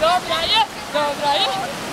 Доброе, доброе.